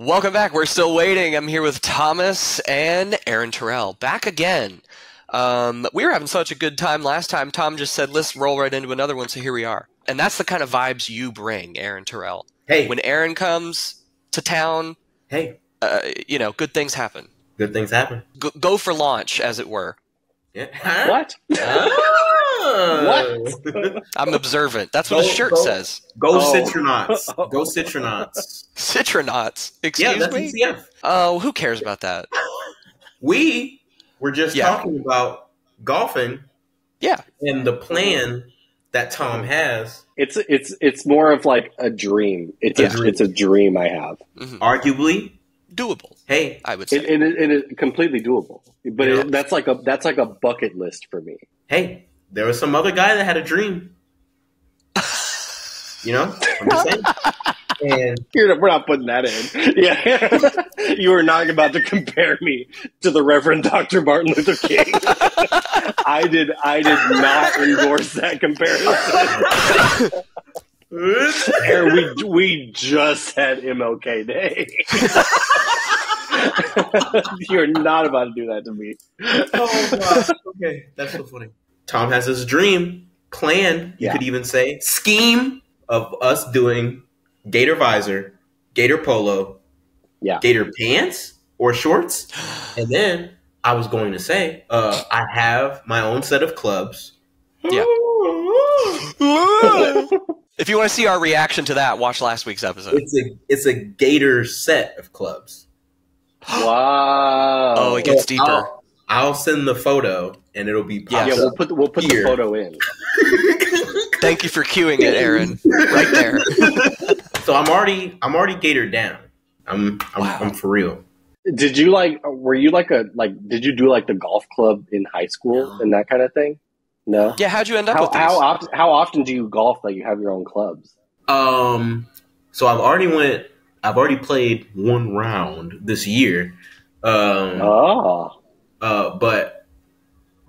Welcome back. We're still waiting. I'm here with Thomas and Aaron Terrell. Back again. Um, we were having such a good time last time. Tom just said, let's roll right into another one. So here we are. And that's the kind of vibes you bring, Aaron Terrell. Hey, When Aaron comes to town, hey, uh, you know, good things happen. good things happen. Go, go for launch, as it were. Yeah. What? Ah. I'm observant. That's what his Go- shirt go- says. Go Oh. Citronauts. Go Citronauts. Citronauts. Yeah, Excuse that's me? UCF. Oh, who cares about that? We were just Yeah. talking about golfing Yeah. and the plan that Tom has. It's it's it's more of like a dream. It's A a dream. it's a dream I have. hmm Arguably, Doable, hey, I would say. It, it, it is completely doable, but Yeah. it, that's like a that's like a bucket list for me. hey, there was some other guy that had a dream. You know, I'm just saying. And we're not putting that in. Yeah, you are not about to compare me to the Reverend Dr. Martin Luther King. I did I did not endorse that comparison. Aaron, we we just had MLK Day. You're not about to do that to me. oh god, okay, that's so funny. Tom has his dream, plan, you Yeah. could even say, scheme of us doing Gator visor, Gator polo, Yeah. Gator pants or shorts, and then I was going to say, uh, I have my own set of clubs. Yeah. if you want to see our reaction to that, watch last week's episode. It's a it's a Gator set of clubs. Wow. Oh, it gets deeper. I'll, I'll send the photo, and it'll be Yeah. yeah, we'll up. put we'll put Here. the photo in. Thank you for cueing it, Aaron. Right there. so I'm already I'm already Gator down. I'm I'm, Wow. I'm for real. Did you like? Were you like a like? Did you do like the golf club in high school and that kind of thing? No. Yeah, how'd you end up How with these? how often how often do you golf that you have your own clubs? Um, so I've already went. I've already played one round this year. Um, Oh, uh, but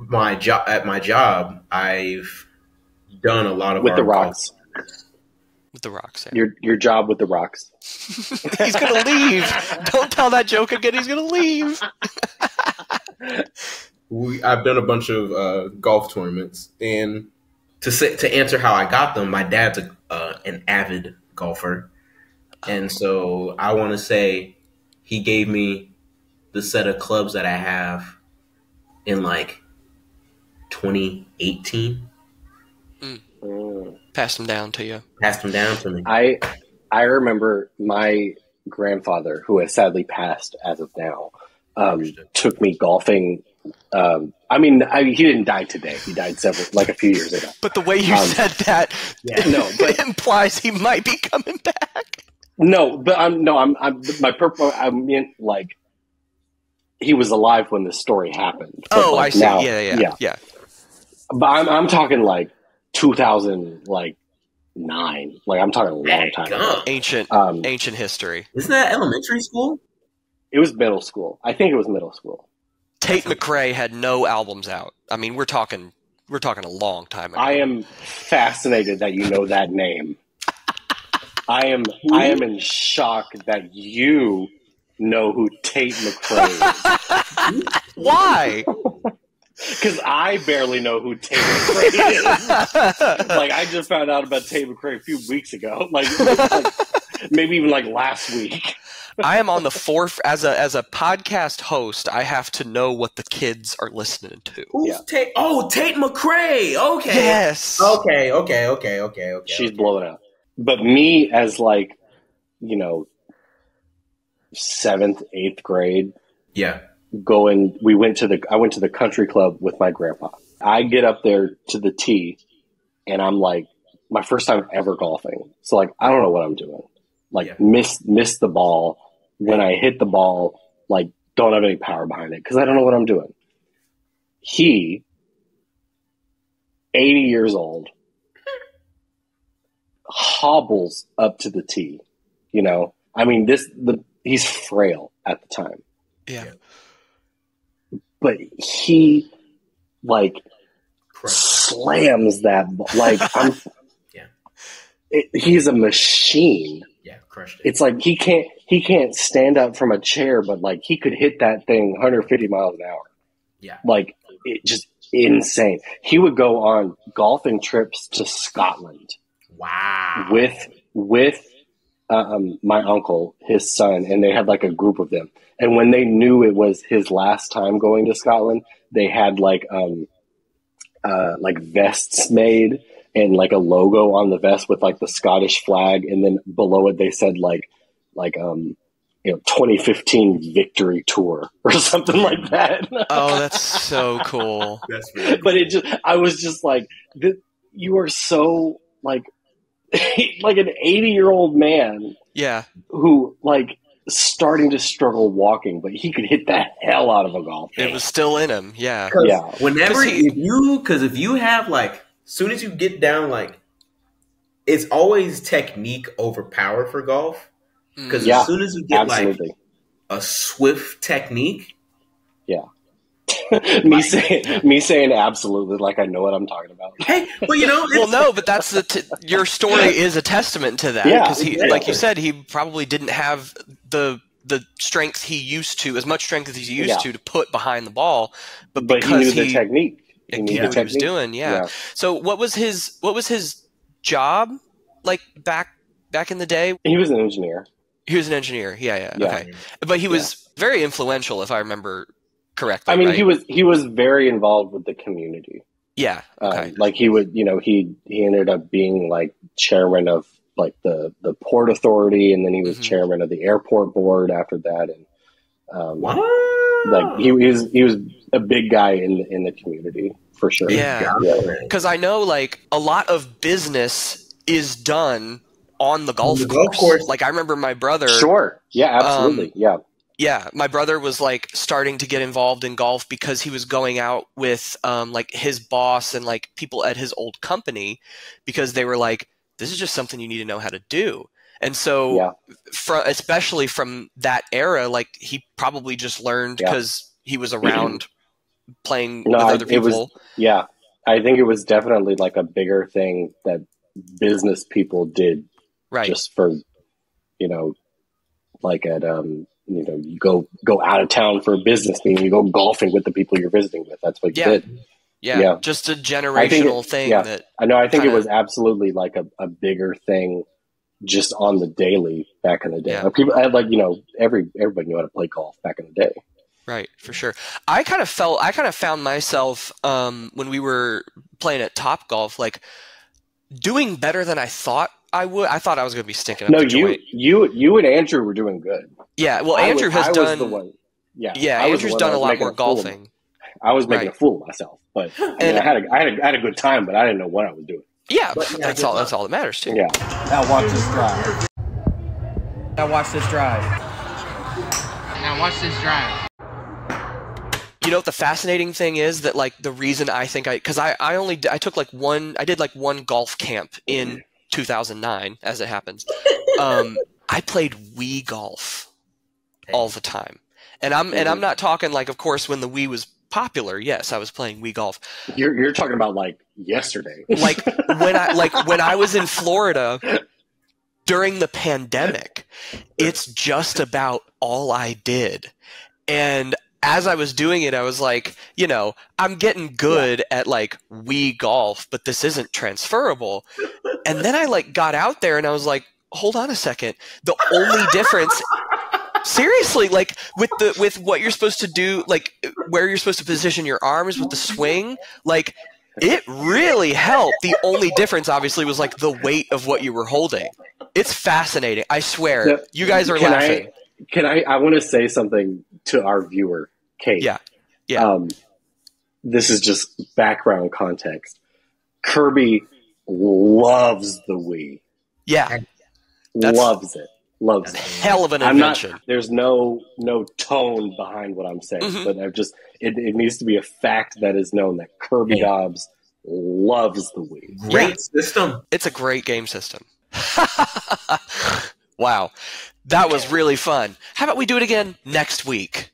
my job at my job, I've done a lot of with the rocks. with the rocks. Your your job with the rocks. he's gonna leave. Don't tell that joke again. He's gonna leave. We, I've done a bunch of uh, golf tournaments, and to say, to answer how I got them, my dad's a, uh, an avid golfer, and so I want to say he gave me the set of clubs that I have in like 2018. Mm. Passed him down to you. Passed them down to me. I I remember my grandfather, who has sadly passed as of now, um, took me golfing. Um, I mean, I, he didn't die today. He died several, like a few years ago. But the way you Um, said that Yeah. No, but implies he might be coming back. No, but I'm no, I'm, I'm my purpose. I mean, like he was alive when this story happened. But, Oh, I see. now- yeah, yeah, yeah. yeah. But I'm I'm talking like 2000, like nine. Like I'm talking a long time. ago. Ancient, Um, ancient history. Isn't that elementary school? it was middle school. I think it was middle school. Tate McRae had no albums out. I mean, we're talking, we're talking a long time ago. I am fascinated that you know that name. I am I am in shock that you know who Tate McRae is. Why? Because I barely know who Tate McRae is. like I just found out about Tate McRae a few weeks ago, like, like maybe even like last week. I am on the fourth as a as a podcast host. I have to know what the kids are listening to. Who's Yeah. Tate? Oh, Tate McRae. Okay. Yes. Okay. Okay. Okay. Okay. Okay. She's blowing up. But me as like, you know, seventh, eighth grade, Yeah. Going we went to the I went to the country club with my grandpa. I get up there to the tee and I'm like my first time ever golfing. So like I don't know what I'm doing. Like Yeah. miss miss the ball. When I hit the ball, like don't have any power behind it because I don't know what I'm doing. He 80 years old hobbles up to the tee. You know, I mean this the he's frail at the time Yeah. But he like Correct. slams that like I'm Yeah. it, he's a machine Yeah. crushed it. It's like he can't he can't stand up from a chair, but like he could hit that thing 150 miles an hour. Yeah. Like it just insane. He would go on golfing trips to Scotland wow. with with um, my uncle, his son, and they had like a group of them. And when they knew it was his last time going to Scotland, they had like um, uh, like vests made and like a logo on the vest with like the Scottish flag, and then below it they said like like um you know 2015 victory tour or something like that. Oh, that's so cool. That's really but it just I was just like th- you are so like like an 80 year old man Yeah. who like starting to struggle walking, but he could hit the hell out of a golf. It was still in him. Yeah. Yeah. Whenever 'Cause he- if you because if you have like soon as you get down like it's always technique over power for golf because Mm. Yeah, as soon as you get like a swift technique me saying me saying absolutely like I know what I'm talking about. hey but you know Well, no, but that's the t- your story is a testament to that Yeah, because he, exactly. like you said, he probably didn't have the the strength he used to, as much strength as he used Yeah. to, to put behind the ball. But But he because knew the technique. he knew knew the what he was doing, yeah. So what was his what was his job like back back in the day? He was an engineer. He was an engineer. Yeah, yeah. Yeah. Okay. But he was very influential, if I remember correctly. I mean, right? he was he was very involved with the community. Yeah. Um, like he would, you know, he he ended up being like chairman of like the the port authority, and then he was Mhm. chairman of the airport board after that, and um, What? like he, he was he was a big guy in the, in the community for sure. Yeah. Yeah. Because I know, like, a lot of business is done on the golf the course. course. Like, I remember my brother. Sure. Yeah. Absolutely. Um, yeah. Yeah, my brother was like starting to get involved in golf because he was going out with um, like his boss and like people at his old company because they were like, "This is just something you need to know how to do." And so, Yeah. fro- especially from that era, like he probably just learned Yeah. because he was around playing No, with other it was- people. Yeah. I think it was definitely like a bigger thing that business people did right. just for you know like at um you know you go go out of town for a business meeting you go golfing with the people you're visiting with that's what you Yeah. did yeah, yeah. just a think it- generational thing yeah. that i know i think Kinda- it was absolutely like a, a bigger thing just on the daily back in the day Yeah. Like, people had like you know every everybody knew how to play golf back in the day Right, for sure. I kind of felt I kind of found myself um, when we were playing at Top Golf, like doing better than I thought I would. I thought I was going to be stinking up no you joint. you you and andrew were doing good Yeah, well, I Andrew was, has I was done. the one yeah Yeah, I Andrew's done a lot more fool of- golfing. i was making Right. a fool of myself but I, mean, And- I had a, I had a I had a good time but i didn't know what i was doing Yeah, But, but yeah, that's all. luck. That's all that matters too. yeah Now watch this drive. Now watch this drive. Now watch this drive. You know what the fascinating thing is that like the reason I think I because I I only I took like one I did like one golf camp in mm-hmm. 2009 as it happens. Um, I played Wii golf all the time, and I'm and I'm not talking like of course when the Wii was popular. Yes, I was playing Wii golf. you're, you're talking about like yesterday Like when I like when I was in Florida during the pandemic, it's just about all I did. And as I was doing it, I was like, you know, I'm getting good at like Wii golf, but this isn't transferable. And then I like got out there and I was like, hold on a second. The only difference seriously like with the with what you're supposed to do like where you're supposed to position your arms with the swing like it really helped the only difference obviously was like the weight of what you were holding it's fascinating i swear Yeah. you guys are laughing I, can I? I want to say something to our viewer, Kate. Yeah. Yeah. Um, this is just background context. Kirby loves the Wii. yeah That's- loves it. Loves a it. hell of an I'm not. invention There's no no tone behind what I'm saying, Mhm. but I've just it, it needs to be a fact that is known that Kirby Yeah. Dobbs loves the Wii. Great Yeah. system. it's a great game system wow that was really fun. How about we do it again next week?